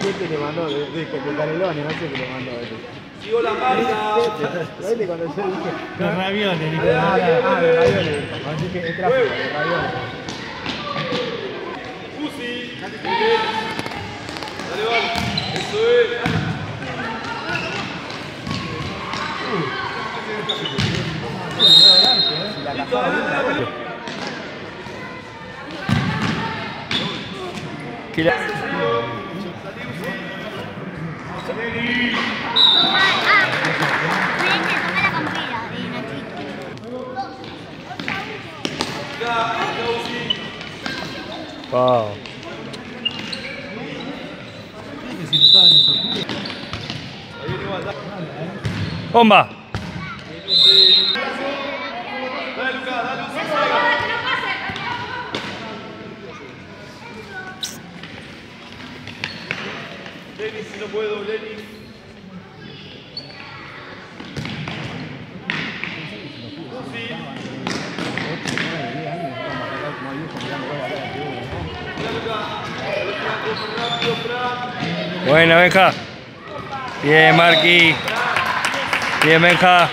¿Quién te le mandó? De, de, de Canelones, no sé qué le mandó. Sigo la marca. ¿Viste cuando yo dije? Los ravioles, dijo. Ah, ah, de ravioles. Así que es tráfico, de ravioles. Pusi. Dale, vale. Eso es. Que la- De Nachito. Wow. Bomba. Dale, Lucas, dale, no puedo, Lenny. Buena, Benja. Bien, Marqui. Bien, Benja.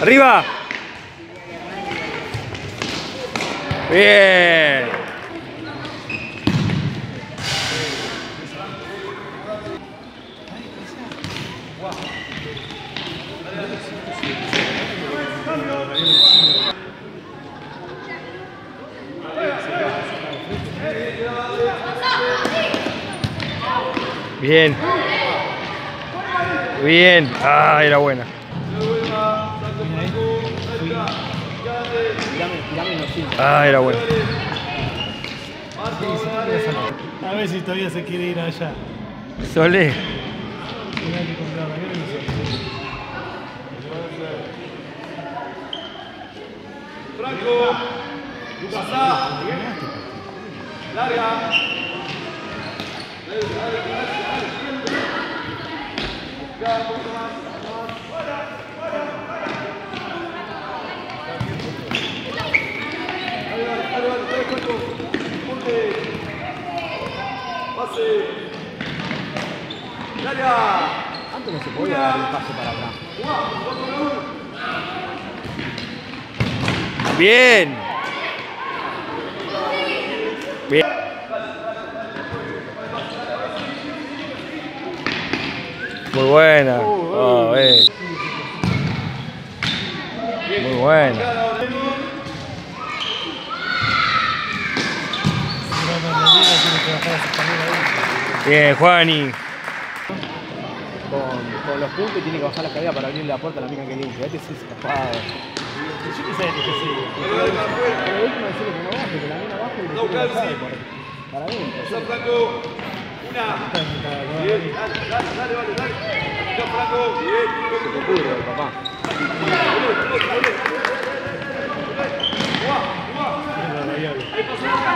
Arriba. Bien. Bien. Bien. Ah, era buena. Ah, era buena. A ver si todavía se quiere ir allá. Solé. Tenía que comprar ravioles y no sé. Franco. Lucas, ah. Larga. Dale, dale, dale, Franco. Ponte. Pase. Larga. Antes no se podía dar el pase para acá. Bien. Bien. Muy buena. Oh, eh. Muy buena. Pero no le digo, tiene que bajar esa escalera ahí. Bien, Juani. Con, los puntos tiene que bajar la escalera para abrir la puerta a la mina que limpia. Este sí es escapado. Yo que sí. Pero de última decirle que no baje, que la mina baje y No, para adentro. Pasa, Franco. Una. Bien, dale, dale, dale, dale, Franco. Bien. Se te pudre, papá. Los ravioles.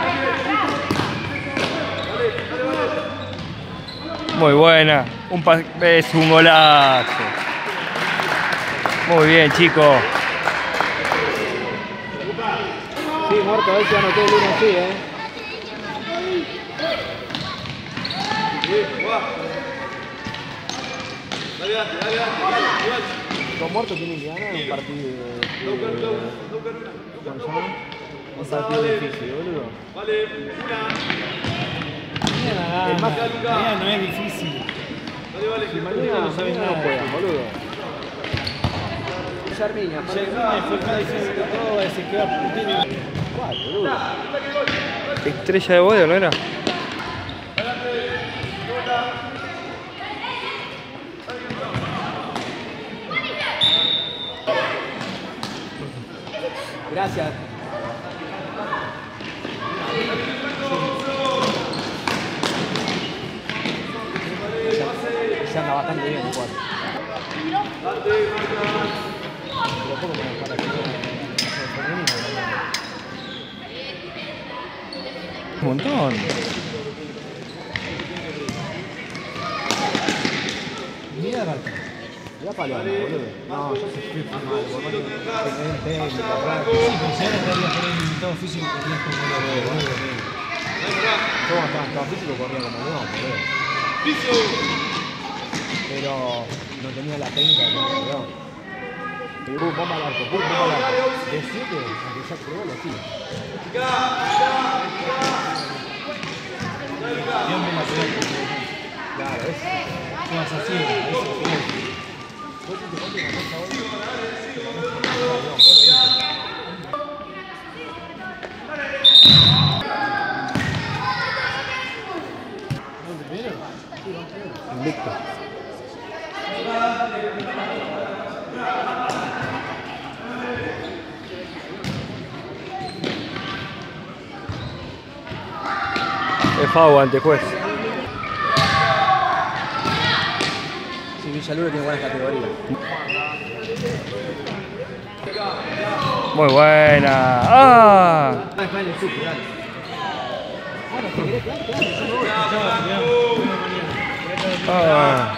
Muy buena. Un es un golazo. Muy bien, chicos. Sí, muerto, a ver si anoté el 1 así, eh. Dale, dale, dale, dale, dale, dale. Con muerto tienen que ganar un partido. de- Lucas, de- Lucas, Lucas, una. ¿cómo se llama? Un partido difícil, boludo. Vale, una mañana, no es difícil. No sabes nada, boludo? Estrella de bodeo, ¿no era? Gracias. Anda bastante bien el cuadro. Un montón. Mira. Ya palo, boludo. No, yo soy estoy mal, boludo. Tengo técnica, rápido. Sí, pero si ahora te había por el invitado físico que tenías boludo. Estaba físico corría como no, boludo. Pero no tenía la técnica que tenía yo. Pero pum, bomba al arco, pum, bomba al arco. De 7, aunque ya probó, lo me la. Claro, es. ¿Qué vas a hacer? Eso, eso. Vos te pones una cosa hoy. Invicto. FAO ante juez. Sí, Villaluro tiene buenas categorías. Muy buena. ¡Ah! Ah, ah.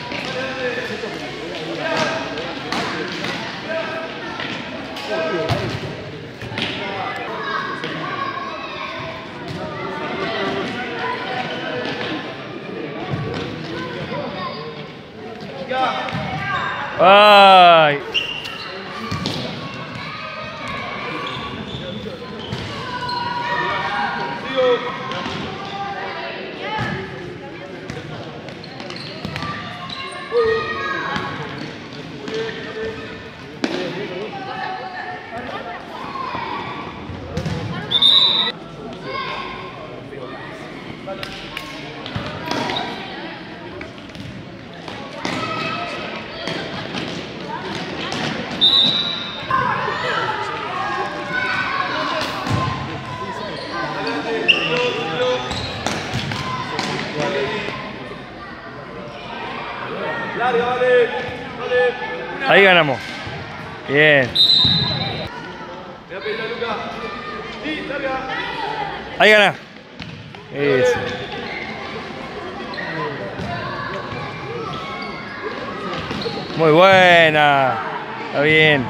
Ahí ganamos. Bien. Ahí gana. Muy buena. Está bien.